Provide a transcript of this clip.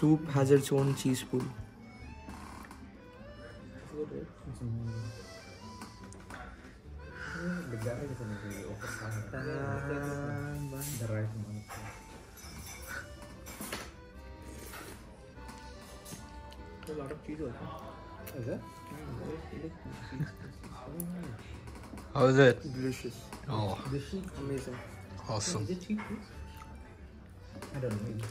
soup has its own cheese pool. A lot of cheese also. Is it? How is it? Delicious. Oh, Amazing. awesome. Is it cheap? I don't know.